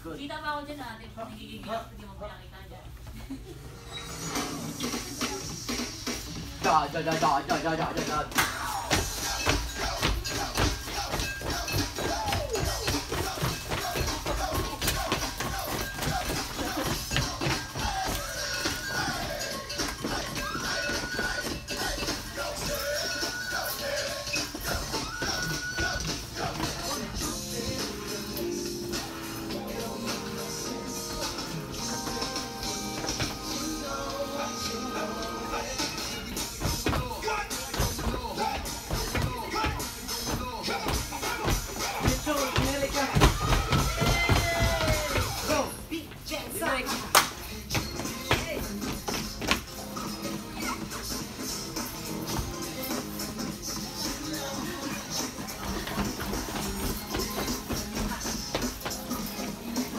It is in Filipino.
Kita pa ako dyan ate. Nagigigil ako. Hindi mo pinakita dyan. Da, da, da, da, da, da, da, da, da.